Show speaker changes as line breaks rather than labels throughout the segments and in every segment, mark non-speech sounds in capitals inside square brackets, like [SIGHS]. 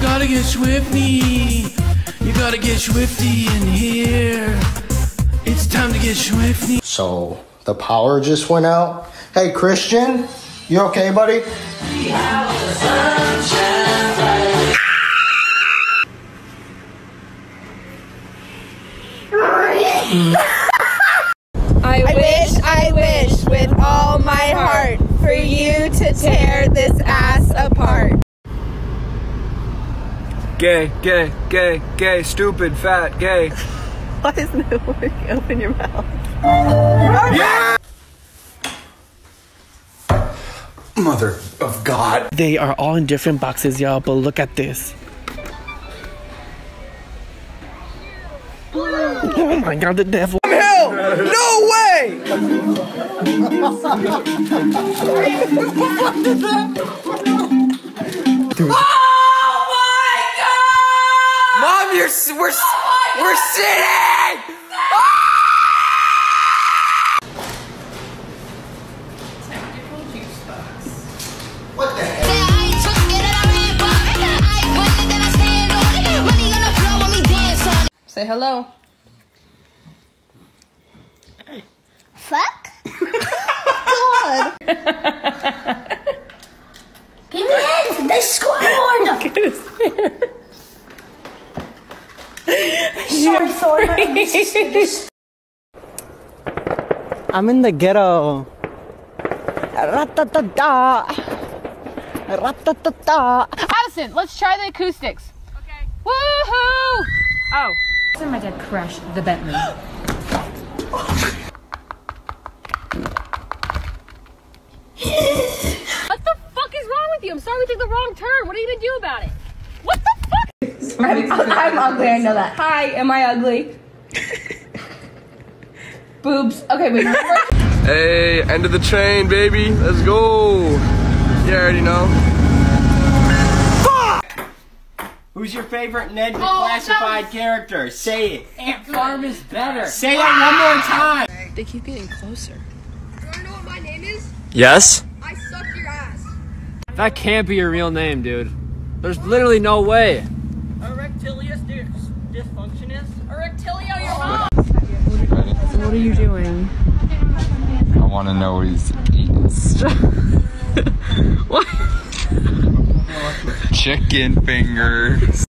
gotta get swifty. You gotta get swifty in here. It's time to get swifty.
So the power just went out. Hey, Christian, you okay, buddy?
I wish, I wish with all my heart for you to tear this ass apart.
Gay, gay, gay, gay, stupid, fat, gay. [LAUGHS]
Why isn't it working? Open your mouth.
Mother of God.
They are all in different boxes, y'all, but look at this. Oh my god, the devil.
Hell, no way! Mom, you're s- we're s- we're sitting.
Say hello.
Fuck? [LAUGHS] God. [LAUGHS] Give me it! They [LAUGHS] squirreled! Sorry,
I'm in the ghetto. Ratatata. Ratatata.
Addison, let's try the acoustics. Okay. Woohoo! Oh. My dad crashed the Bentley. what the fuck is wrong with you? I'm sorry we took the wrong turn. What are you gonna do about it? What the fuck?
I'm, I'm ugly, I know that. Hi, am I ugly? [LAUGHS] Boobs. Okay, wait.
Hey, end of the train, baby. Let's go. You already know.
Who's your favorite Ned Declassified oh, character? Say it.
Ant Farm is better.
Say it one more time.
they keep getting closer. Do you know what my name is?
Yes.
I suck your ass.
That can't be your real name, dude. There's literally no way.
Erectilius dysfunctionist.
Erectilio, your mom.
What are you doing?
I want to know what he's eating. [LAUGHS]
What?
Chicken fingers.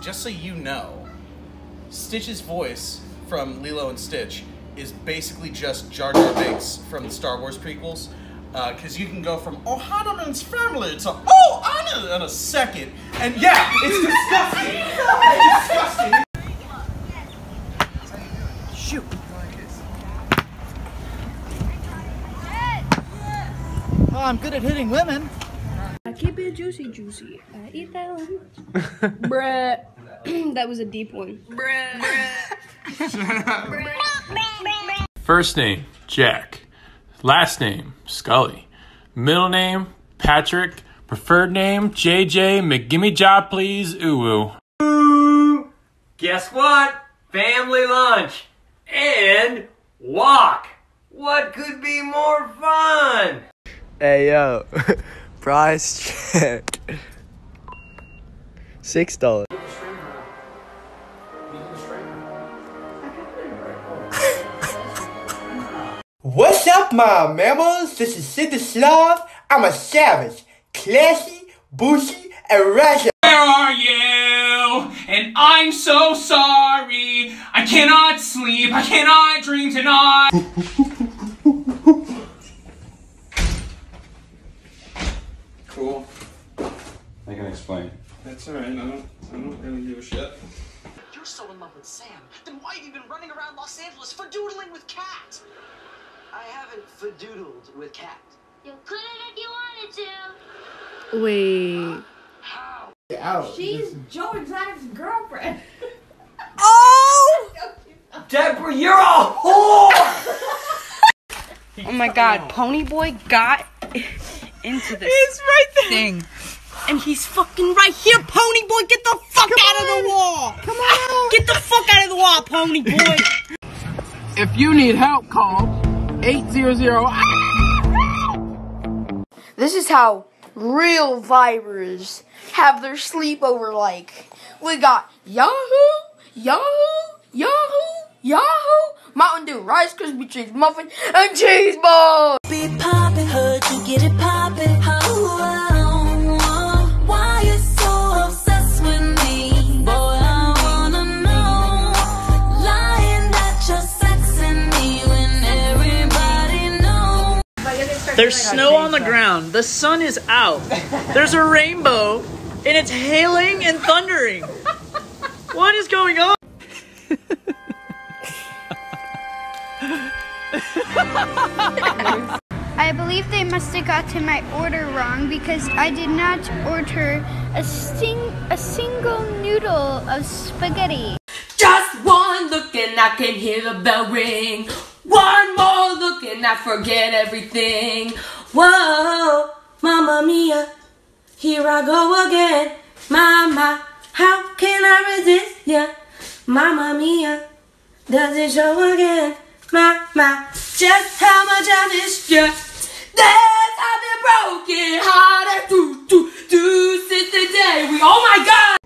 Just so you know, Stitch's voice from Lilo and Stitch is basically just Jar Jar Binks from the Star Wars prequels. Uh, because you can go from Oh Hannah and his family to Oh Anna in a second, and yeah, it's disgusting. It's [LAUGHS] disgusting.
Oh, I'm good at hitting women.
I keep it juicy, juicy. I eat that one. [LAUGHS] Bruh. [CLEARS THROAT] that was a deep one.
First name, Jack. Last name, Scully. Middle name, Patrick. Preferred name, JJ. McGimme job, please. Ooh. Ooh.
Guess what? Family lunch. And walk. What could be more fun?
Hey, yo. [LAUGHS] Price check. $6.
What's up, my mammals? This is Sid the Sloth. I'm a savage, classy, bougie, and ratchet.
Where are you? And I'm so sorry. I cannot sleep. I cannot dream tonight.
Cool.
I can explain.
That's alright. I don't. I don't really give a shit.
You're so in love with Sam. Then why have you been running around Los Angeles for doodling with Kat?
I haven't fadoodled with Cat.
You could have if you wanted to.
Wait. How?
She's Joe Exotic's girlfriend. [LAUGHS]
Oh!
Deborah, you're a whore!
Oh my god, Ponyboy got into this
He's right there.
thing. And he's fucking right here, Ponyboy. Get the fuck out of the wall. Come on. Get the fuck out of the wall, Ponyboy.
If you need help, call 800.
This is how real vibers have their sleepover like. We got Yahoo, Yahoo, Yahoo, Yahoo, Mountain Dew, Rice Krispie treats, muffin, and cheese balls.
Be poppin', heard you get it poppin'.
There's snow on the ground. The sun is out. There's a rainbow, and it's hailing and thundering. What is going on? [LAUGHS]
I believe they must have got my order wrong because I did not order a sing a single noodle of spaghetti.
Just one look and I can hear the bell ring. One more look and I forget everything. Whoa, mamma mia, here I go again. Mama, how can I resist ya? Mamma mia, does it show again? Mama, just how much I missed ya. There's I've been broken hearted do do do since the day we. Oh my God.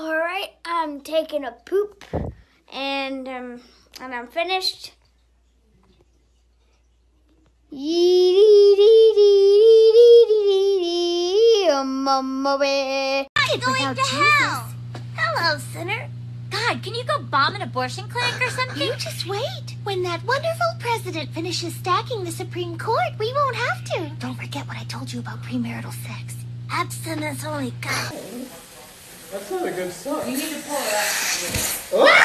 All right, I'm taking a poop, and um, and I'm finished. Mama bear.
I'm going to hell. Hello, sinner. God, can you go bomb an abortion clinic or [GASPS] something? You just wait. When that wonderful president finishes stacking the Supreme Court, we won't have to. Don't forget what I told you about premarital sex. Abstinence only God.
That's not a good song.
You need to pull it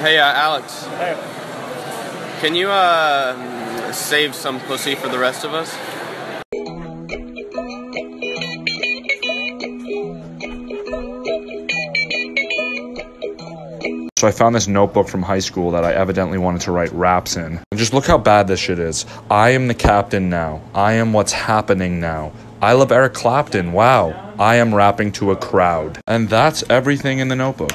Hey, uh, Alex. Can you uh save some pussy for the rest of us?
So I found this notebook from high school that I evidently wanted to write raps in. And just look how bad this shit is. I am the captain now. I am what's happening now. I love Eric Clapton. Wow. I am rapping to a crowd. And that's everything in the notebook.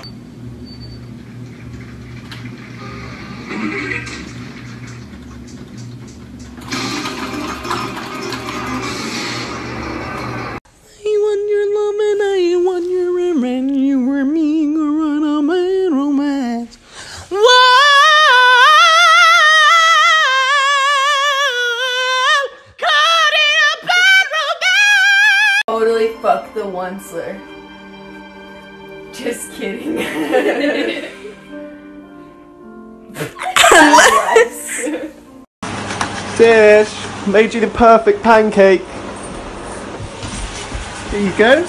Made you the perfect pancake. Here you go.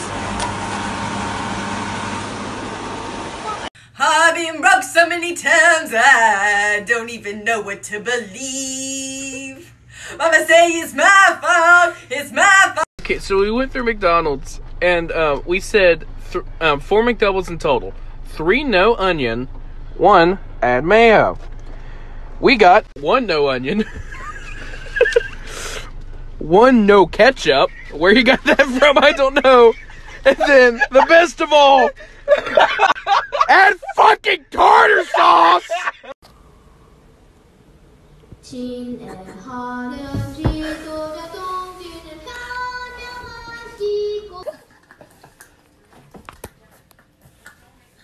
I've been broke so many times I don't even know what to believe. Mama say it's my fault, it's my fault.
Okay, so we went through McDonald's and uh, we said th- um, four McDoubles in total. Three no onion, one add mayo. We got one no onion, [LAUGHS] one no ketchup. Where you got that [LAUGHS] from, I don't know. And then the best of all, add fucking tartar sauce.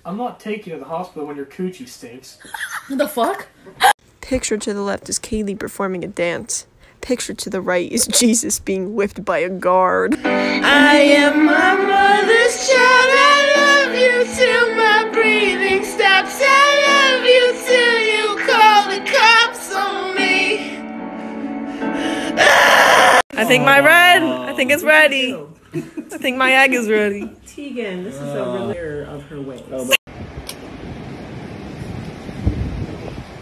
I'm not taking you to the hospital when your coochie stinks. [LAUGHS]
the fuck?
Picture to the left is Kaylee performing a dance. Picture to the right is Jesus being whipped by a guard.
I am my mother's child. I love you till my breathing stops. I love you till you call the cops on me.
I think my red. I think it's ready. I think my egg is ready.
Tegan, this is a really of her ways.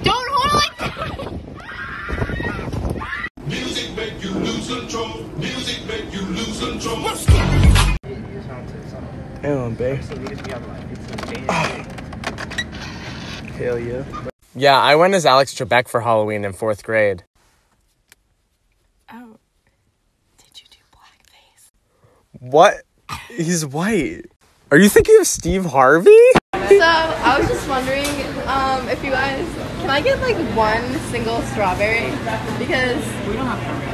Don't hold like that!
Music make you lose control. Music make you lose control.
Damn, babe. Hell yeah.
Yeah, I went as Alex Trebek for Halloween in fourth grade.
Oh. Did you do blackface?
What? He's white. Are you thinking of Steve Harvey?
So I was just wondering um, if you guys can I get like one single strawberry because we don't have strawberry.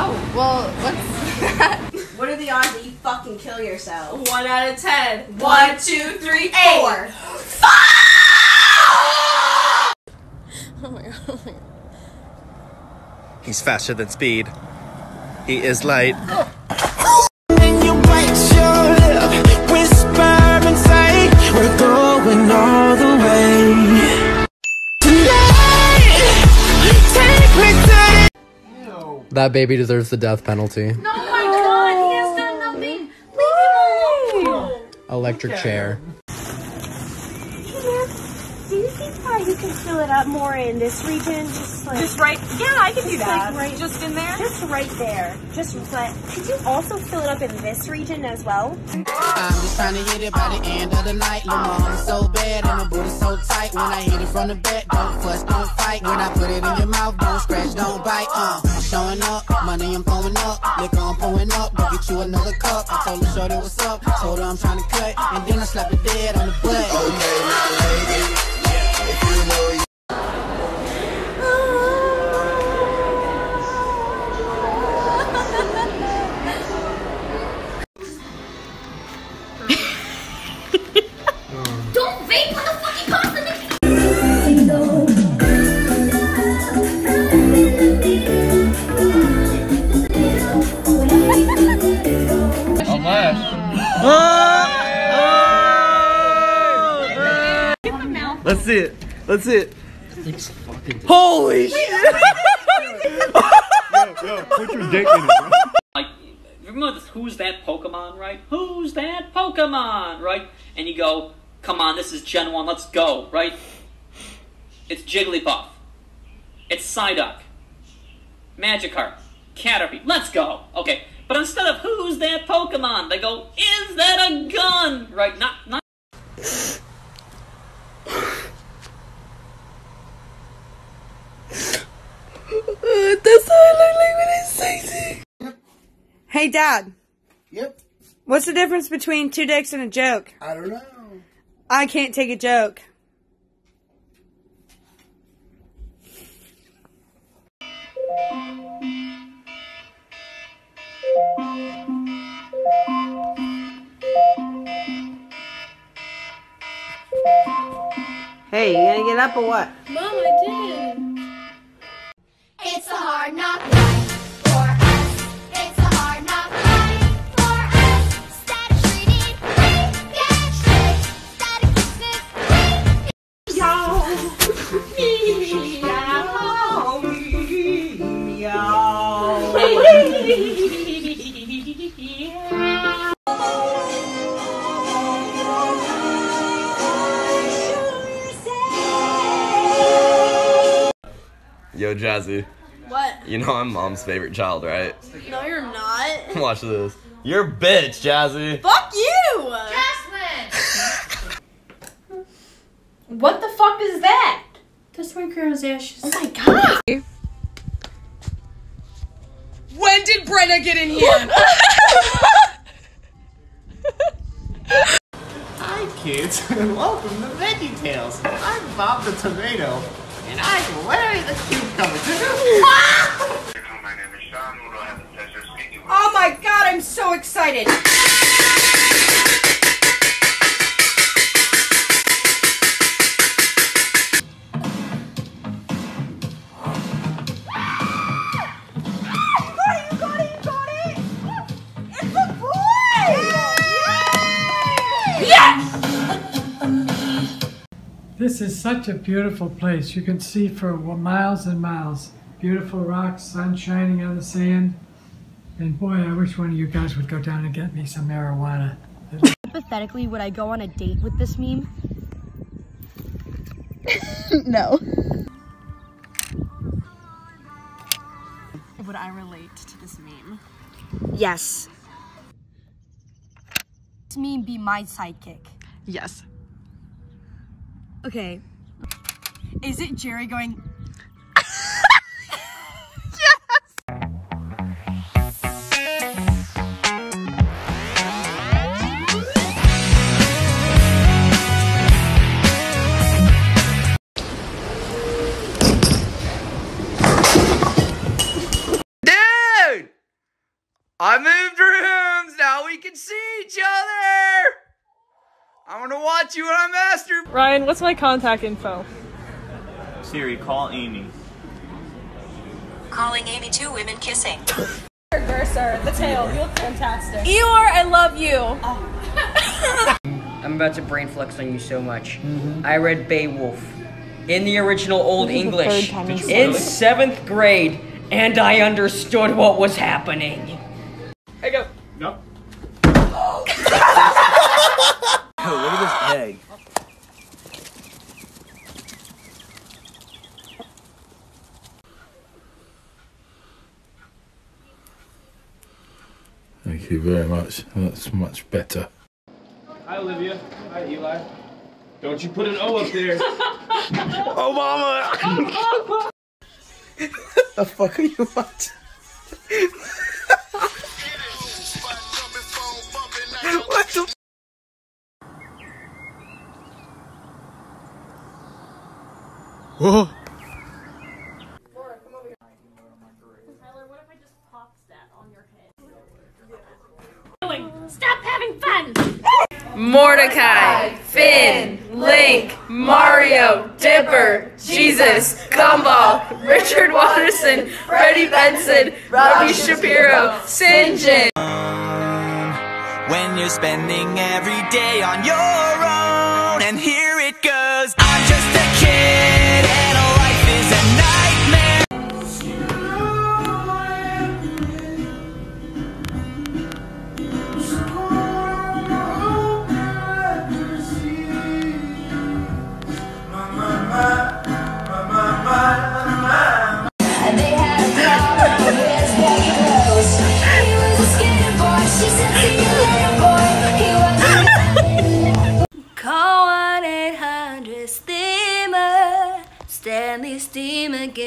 Oh well, what's [LAUGHS]
What are the odds that you fucking kill yourself?
One out of ten.
One, two, three, four. [GASPS]
Oh my god. Oh my god.
He's faster than speed. He is light. [GASPS] [LAUGHS]
That baby deserves the death penalty.
Oh my god, he has done nothing. Leave him alone.
Electric chair.
Do you think that you can fill it up more in this region? Just like
Just right- yeah, I can do that.
Like right,
Just in there?
Just right there. Just but could you also fill it up in this region as well?
I'm just trying to hit it by the end of the night. Lil' mama so bad and her booty so tight. When I hit it from the back, don't fuss, don't fight. When I put it in your mouth, don't scratch, don't bite. Uh, I'm showing up, money I'm throwing up, liquor I'm pouring up. Go get you another cup. I told her shorty what's up, told her I'm trying to cut, and then I slapped her dead on the butt. Okay, my lady, if you know you.
Don't vape on the fucking pasta.
Let's see it. Let's see it. Holy shit!
Yo, put your dick in it, bro.
Like, remember this, who's that Pokemon, right? Who's that Pokemon, right? And you go, come on, this is Gen 1, let's go, right? It's Jigglypuff. It's Psyduck. Magikarp. Caterpie. Let's go. Okay. But instead of who's that Pokemon, they go, is that a gun? Right? Not, not.
That's how I look like when I say Hey, Dad.
Yep.
What's the difference between two dicks and a joke?
I don't know.
I can't take a joke.
Hey, you gonna get up or what?
Mom, I did.
Hard knock life for us. It's a hard knock life for us. Static treated, we get. Static business, we
Yo, Jazzy.
What?
You know I'm mom's favorite child, right?
No, you're not. [LAUGHS]
Watch this. You're a bitch, Jazzy.
Fuck you! Jasmine! [LAUGHS]
What the fuck is that? That's my grandma's ashes.
Oh my god!
When did Brenna get in here? [LAUGHS]
Hi kids, and welcome to Veggie Tales. I'm Bob the Tomato, and I'm Larry the Cucumber. [LAUGHS] Ah!
Oh my god, I'm so excited!
This is such a beautiful place. You can see for miles and miles. Beautiful rocks, sun shining on the sand. And boy, I wish one of you guys would go down and get me some marijuana.
Hypothetically, would I go on a date with this meme? [LAUGHS]
no.
Would I relate to this meme? Yes. This meme be my sidekick.
Yes.
Okay. Is it Jerry going?
I moved rooms! Now we can see each other! I want to watch you when I master.
Ryan, what's my contact info?
Siri, call Amy.
Calling Amy two women kissing. [LAUGHS]
Mercer, the tail, you look fantastic.
Eeyore, I love you. Oh. [LAUGHS]
I'm about to brain flex on you so much. Mm-hmm. I read Beowulf in the original Old
This is the
English in
you've said it.
seventh grade, and I understood what was happening.
I go.
Nope.
Oh, look at this egg.
Thank you very much. That's much better.
Hi, Olivia. Hi, Eli. Don't you put an O up there. [LAUGHS]
Obama! [LAUGHS]
the fuck are you watching? [LAUGHS] Whoa.
Stop having fun!
Mordecai, Finn, Link, Mario, Dipper, Jesus, Gumball, Richard Watterson, Freddie Benson, Robbie Shapiro, Sinjin.
When you're spending every day on your own, and here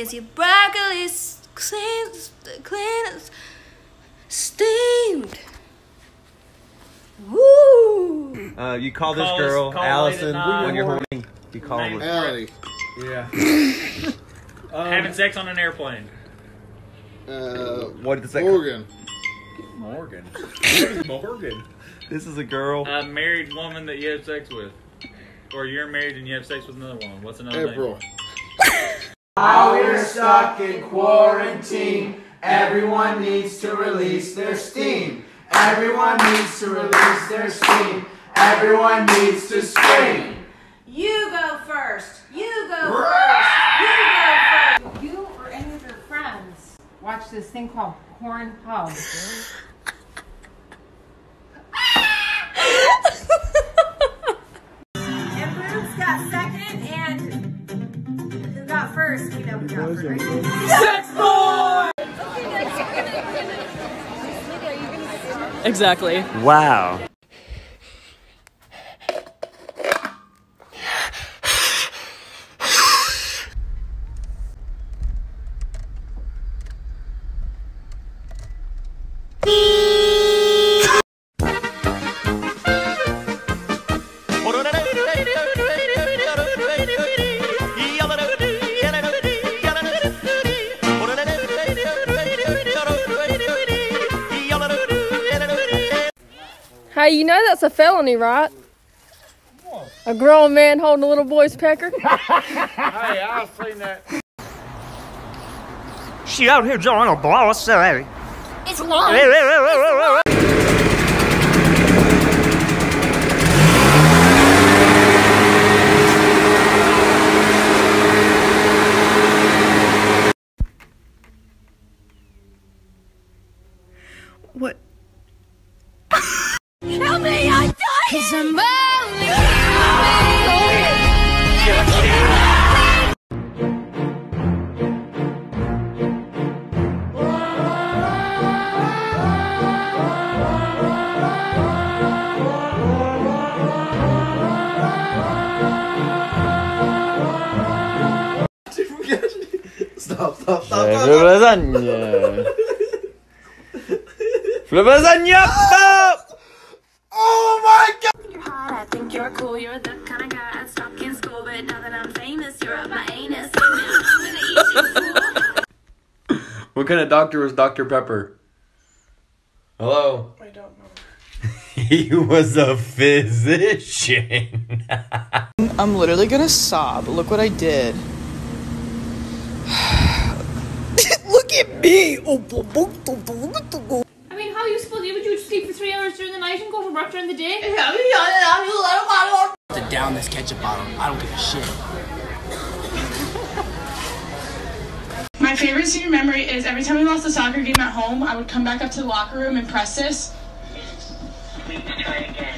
Steamer gives you broccoli s- clean, clean, steamed. Woo!
Uh, you call this
Call us-
girl
call
Allison when you're horny. You call her.
Allie.
Yeah. [LAUGHS]
Having sex on an airplane.
Uh, what is that?
Morgan. Morgan. [LAUGHS] Morgan.
This is a girl.
A married woman that you have sex with. Or you're married and you have sex with another woman. What's another
April.
While we're stuck in quarantine, everyone needs to release their steam. Everyone needs to release their steam. Everyone needs to scream.
You go first. You go first. You go first.
You or any of your friends watch this thing called Pornhub.
And Bruce got second, and who got first? You know who got first. Sex boy!
Exactly.
Wow.
Hey, you know that's a felony, right? A grown man holding a little boy's pecker? [LAUGHS]
Hey, I've seen that.
She out here drawing a ball, sorry.
It's long.
What?
Help me! I'm dying.
Cause I'm only
Stop, stop, stop,
Eh,
stop.
fle lasagne. Fle lasagne. Stop.
Oh my god!
You're hot, I think you're cool. You're the kind of guy I'd stalk in school, but now that I'm famous, you're up my anus. [LAUGHS]
What kind of doctor was Dr. Pepper?
Hello. I don't know. [LAUGHS] he was a physician. [LAUGHS]
I'm literally gonna sob. Look what I did. [SIGHS] Look at me.
Oh, I mean, how are you? Would you sleep for three hours during the night and go to work during the day?
To down this ketchup bottle. I don't give a shit.
My favorite senior memory is every time we lost a soccer game at home, I would come back up to the locker room and press this.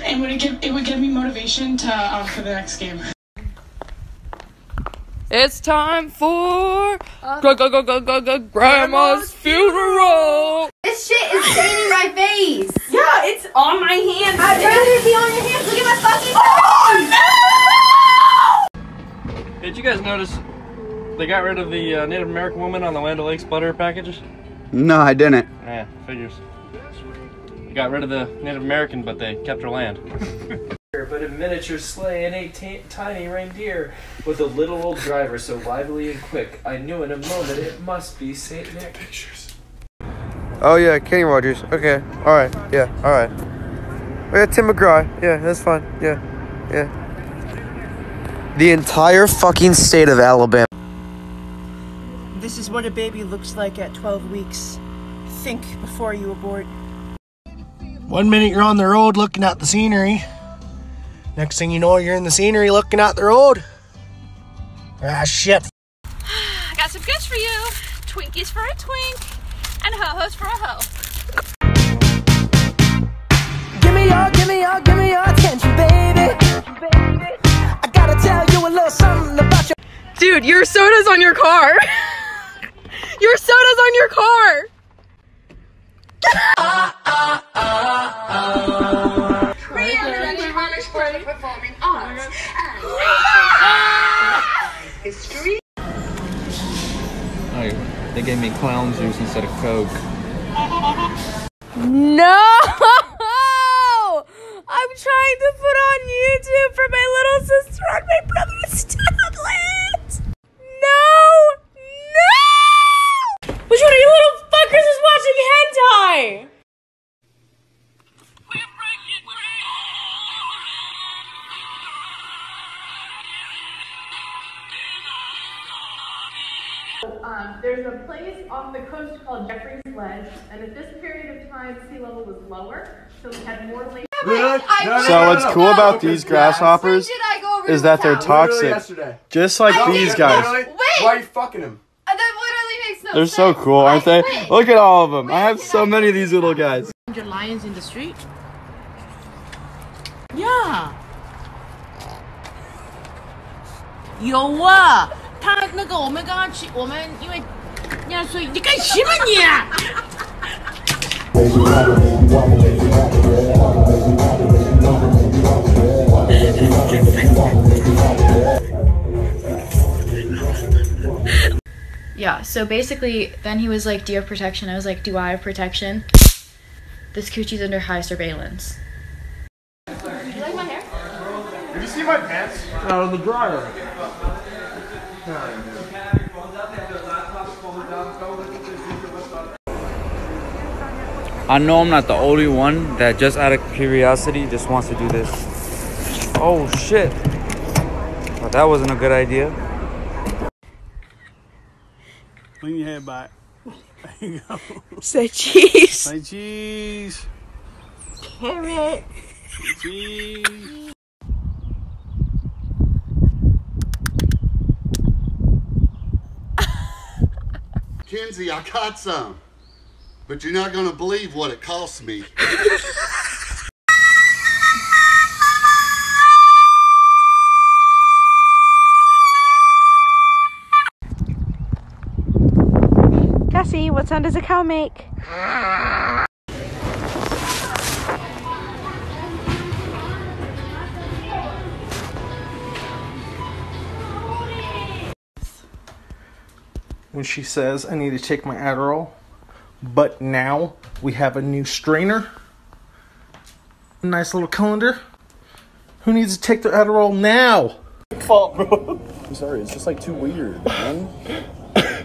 And would it give it would give me motivation to um, for the next game.
It's time for go go go go go go grandma's funeral.
This shit is staining my face.
Yeah, it's on my hands.
I'd rather be on your hands. Look at my fucking
Oh, Did you guys notice they got rid of the uh, Native American woman on the Land O'Lakes butter packages?
No, I didn't.
Yeah, figures. They got rid of the Native American, but they kept her land. [LAUGHS]
But a miniature sleigh and a t- tiny reindeer with a little old driver so lively and quick. I knew in a moment it must be Saint Nick. Pictures.
Oh yeah, Kenny Rogers. Okay. All right. Yeah. All right. Oh, we got Tim McGraw. Yeah, that's fine. Yeah. Yeah. The entire fucking state of Alabama.
This is what a baby looks like at 12 weeks. Think before you abort.
One minute you're on the road looking at the scenery. Next thing you know, you're in the scenery looking at the road. Ah, shit.
I got some gifts for you. Twinkies for a twink and ho-hos for a ho.
Give me your, give me your, give me your attention, baby. I gotta tell you a little something about your.
Dude, your soda's on your car. [LAUGHS] your soda's on your car. [LAUGHS]
performing oh arts. Ah! History.
Oh, they gave me clown juice instead of Coke.
No! [LAUGHS] I'm trying to put on YouTube for my little sister on my
So
what's cool about these grasshoppers is that they're toxic, yesterday. just like these guys.
Why
are you fucking them?
That literally makes no
They're so cool, aren't they? Look at all of them. I have so many of these little guys.
Your lions in the street? Yeah. 有啊，他那个我们刚刚去，我们因为要所以你干什么你？
Yeah, So basically, then he was like, Do you have protection? I was like, Do I have protection? This coochie's under high surveillance.
You like my hair?
Did you see my pants?
Out of the dryer.
I know I'm not the only one that just out of curiosity just wants to do this. Oh shit. Well, that wasn't a good idea.
Lean your head back. There you go.
Say cheese.
Say cheese.
Carrot.
Cheese.
Kenzie, I got some. But you're not going to believe what it cost me. [LAUGHS]
what sound does a cow make?
When she says I need to take my Adderall, but now we have a new strainer. Nice little calendar. Who needs to take their Adderall now? Fault, bro.
I'm sorry, it's just like too weird, man. [LAUGHS]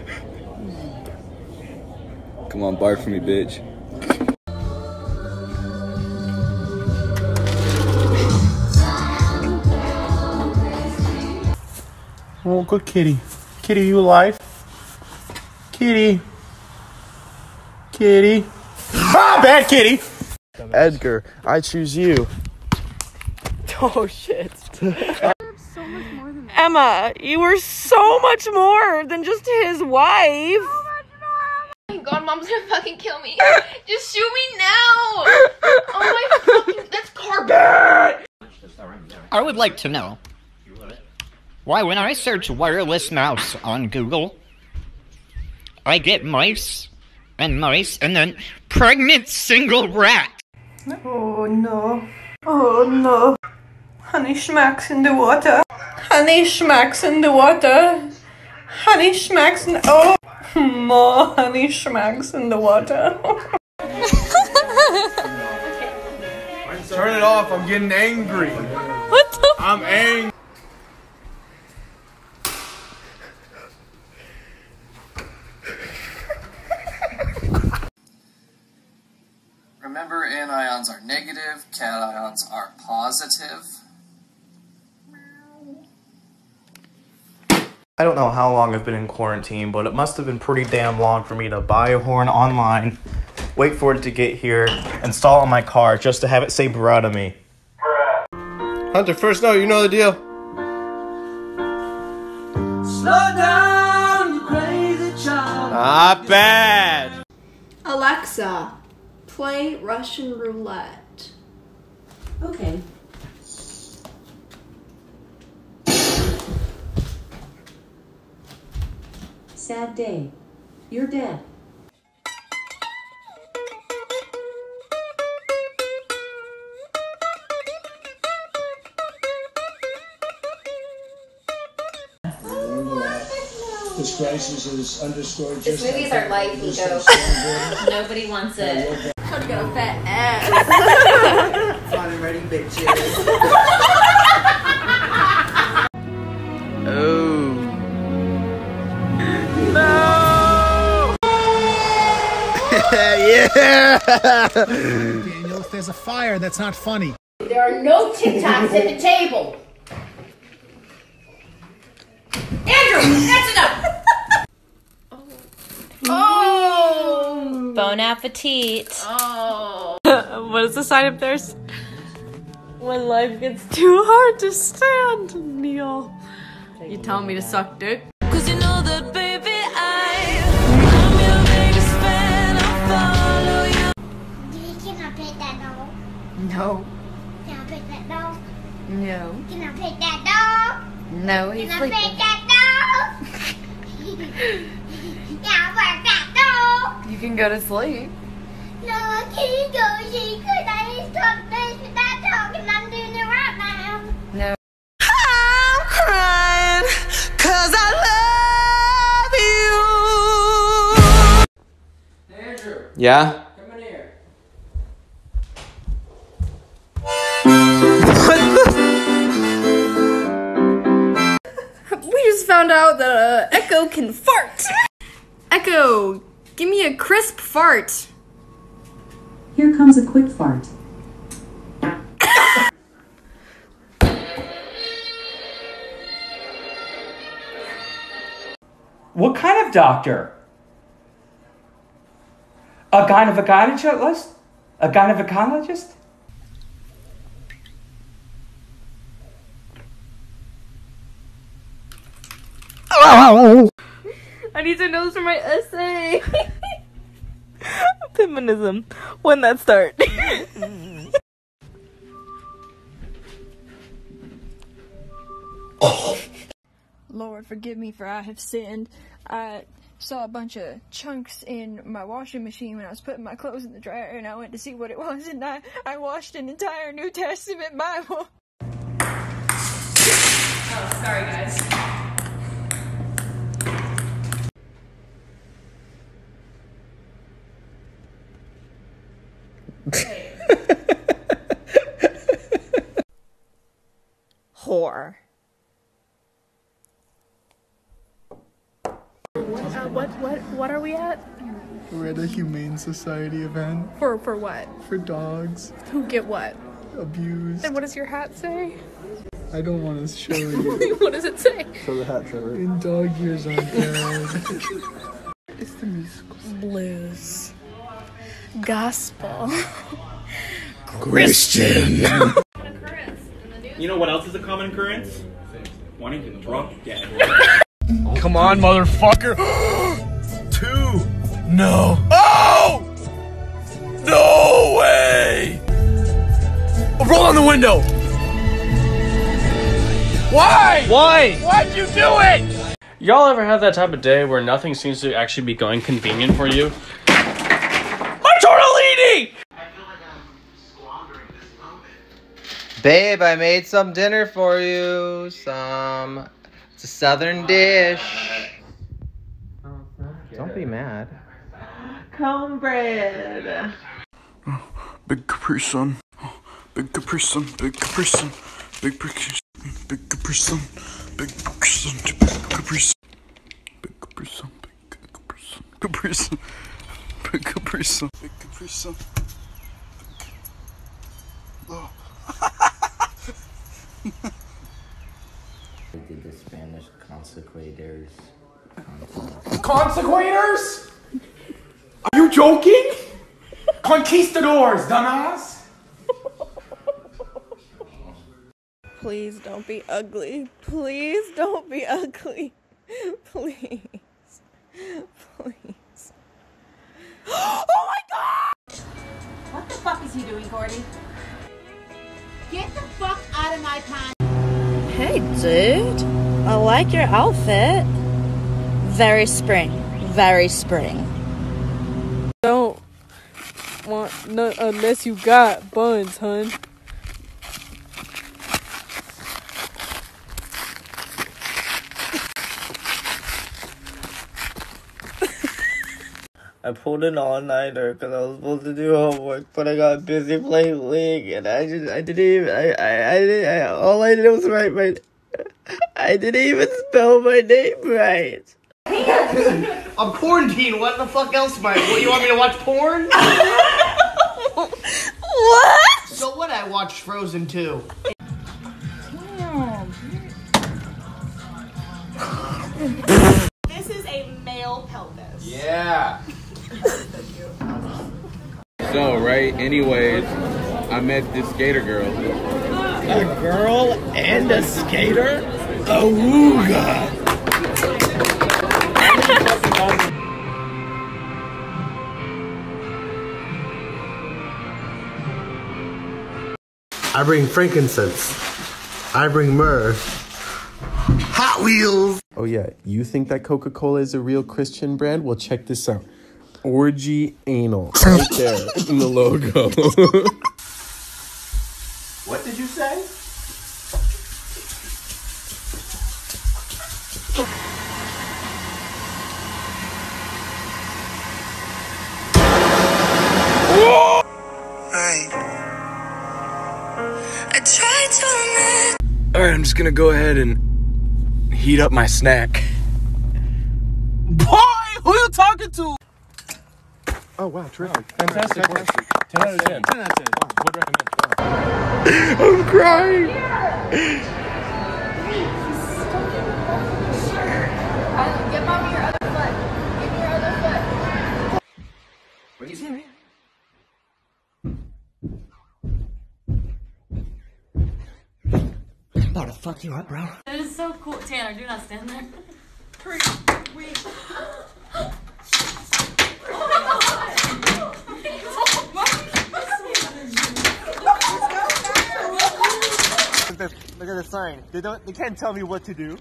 Come on, bark for me, bitch.
Oh, good kitty. Kitty, you alive? Kitty. Kitty. Ah, bad kitty!
Edgar, I choose you.
Oh, shit. Emma, you were so much more than just his wife.
Oh my god, mom's gonna fucking kill me. [LAUGHS] Just shoot me now. Oh my fucking, that's carpet.
I would like to know why, when I search wireless mouse on Google, I get mice and mice and then pregnant single rat.
Oh no. Oh no. Honey smacks in the water. Honey smacks in the water. Honey smacks in oh [LAUGHS] more honey schmacks in the water. [LAUGHS]
Turn it off, I'm getting angry.
What the
I'm angry.
Remember, anions are negative, cations are positive.
I don't know how long I've been in quarantine, but it must have been pretty damn long for me to buy a horn online, wait for it to get here, install it on my car just to have it say bra to me.
Hunter, first note, you know the deal.
Slow down, you crazy child.
Not bad.
Alexa, play Russian roulette.
Okay. Sad day. You're dead.
This crisis is underscored
This
just
movie's
how
our life,
this
Nico. [LAUGHS] Nobody wants it.
How to get a fat ass.
Fun and ready, bitches. [LAUGHS]
yeah! [LAUGHS] Daniel, if there's a fire, that's not funny.
There are no Tic Tacs at the table. Andrew, that's enough. [LAUGHS]
Oh! Bon appetit.
Oh. [LAUGHS]
what is the sign up there? When life gets too hard to stand, Neil. You telling me to suck dick?
No.
Can I pet that dog?
No.
Can I pet that dog?
No, he's
Can I
sleeping.
pet that dog? [LAUGHS] Can I work that dog?
You can go to sleep.
No, I can't go see because I need to talk this that dog and I'm doing it right now.
No.
I'm crying I love you.
Yeah?
Come in here. [LAUGHS]
We just found out that uh, Echo can fart. Echo, give me a crisp fart.
Here comes a quick fart.
What kind of doctor? A kind of a gynecologist? A gynecologist? [LAUGHS]
I need to know for my essay. [LAUGHS] Feminism. When that start? [LAUGHS]
Lord, forgive me for I have sinned. I saw a bunch of chunks in my washing machine when I was putting my clothes in the dryer, and I went to see what it was, and I, I washed an entire New Testament Bible.
Oh, sorry guys. [LAUGHS]
Whore.
What, uh, what, what, what are we at?
We're at a humane society event
For, for what?
for dogs
Who get what?
abused.
And what does your hat say?
I don't want to show [LAUGHS] you.
what does it say?
Show the hat, Trevor. In dog years on dead. [LAUGHS]
It's the musical. Blues. Gospel. [LAUGHS]
Christian.
You know what else is a common occurrence? Wanting to drop dead.
Come on, motherfucker. [GASPS] Two. No. Oh! No way! Roll on the window. Why?
Why?
Why'd you do it?
Y'all ever have that type of day where nothing seems to actually be going convenient for you?
Babe, I made some dinner for you. Some. It's a southern dish. Don't be mad.
Cornbread.
Big Capri Sun. Big Capri Sun. Big Capri Sun. Big Capri Sun. Big Capri Sun. Big Capri Sun. Big Capri Sun. Big Capri Sun. Big Capri Sun. Capri Sun. Big Capri Sun. Big Capri Sun
did the Spanish consecrators.
Consequators? Are you joking? Conquistadors, dumbass!
Please don't be ugly. Please don't be ugly. Please. Please. [GASPS]
Oh my god! What the fuck is he doing, Gordy? Get the fuck out of my pants!
Hey, dude. I like your outfit. Very spring. Very spring.
Don't want none unless you got buns, hun.
I pulled an all-nighter because I was supposed to do homework, but I got busy playing League, and I just, I didn't even, I, I, I didn't, I, all I did was write my, [LAUGHS] I didn't even spell my name right. [LAUGHS]
I'm quarantined. What the fuck else am I? What, you want me to watch porn? [LAUGHS]
What?
So what? I watched Frozen 2.
This is a male pelvis.
Yeah. So, right, anyways, I met this skater girl.
A girl and a skater? Awooga!
I bring frankincense. I bring myrrh. Hot Wheels.
Oh yeah, you think that Coca-Cola is a real Christian brand? Well, check this out. Orgy Anal, [LAUGHS] right there in the logo. [LAUGHS]
What did you say?
I
Alright, I'm just gonna go ahead and heat up my snack. Boy, who you talking to?
Oh wow, terrific.
Oh, fantastic work. 10 out of 10. 10 out of 10. Would recommend. [LAUGHS]
I'm crying.
Get mommy your other foot. Give me your other foot.
What do you
About to fuck you up, bro.
That is so cool. Tanner, do not stand there. Wait. [LAUGHS]
Look at the sign. They don't. They can't tell me what to do.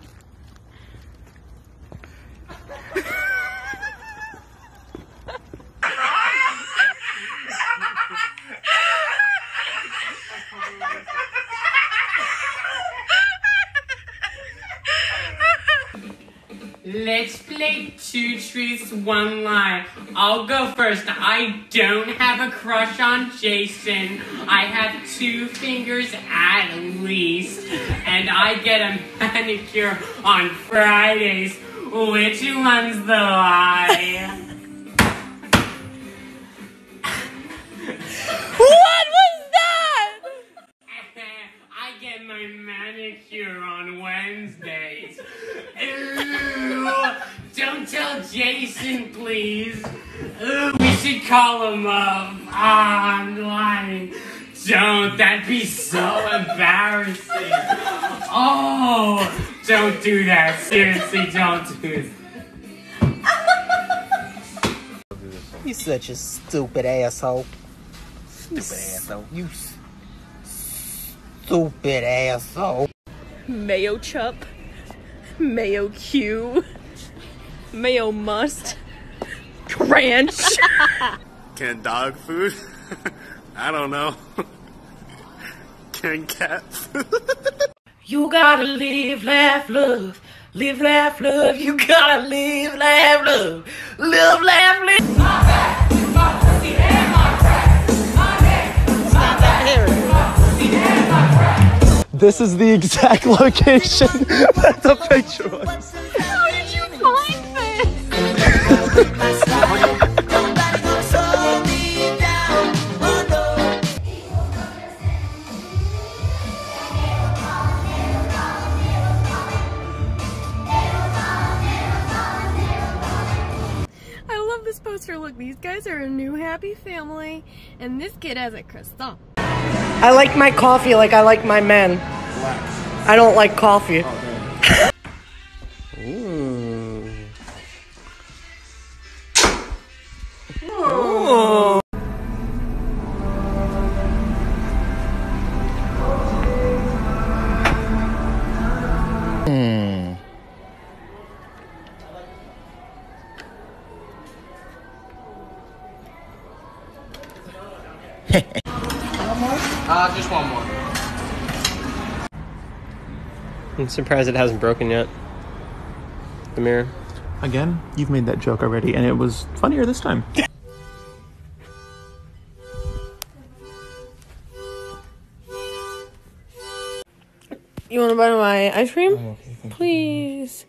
Let's play two truths, one lie. I'll go first. I don't have a crush on Jason. I have two fingers at least and I get a manicure on Fridays. Which one's the lie?
what was that? [LAUGHS]
I get my manicure on Wednesdays. Don't tell Jason, please. We should call him up. Ah, I'm lying. Don't. That'd be so embarrassing. Oh, don't do that. Seriously, don't do it.
You such a stupid asshole. Stupid asshole. You stupid asshole.
Mayo chup. Mayo Q. Mayo must. Ranch. [LAUGHS]
Can dog food? [LAUGHS] I don't know. [LAUGHS] Can cat food?
You gotta live, laugh, love. Live, laugh, love. You gotta live, laugh, love. Live, laugh, live.
This is the exact [LAUGHS] location that the picture was.
How did you find this? [LAUGHS] happy family, and this kid has a croissant.
I like my coffee like I like my men. I don't like coffee.
Ooh.
I'm surprised it hasn't broken yet. The mirror.
Again, you've made that joke already, and it was funnier this time.
You want to buy my ice cream? Oh, Please.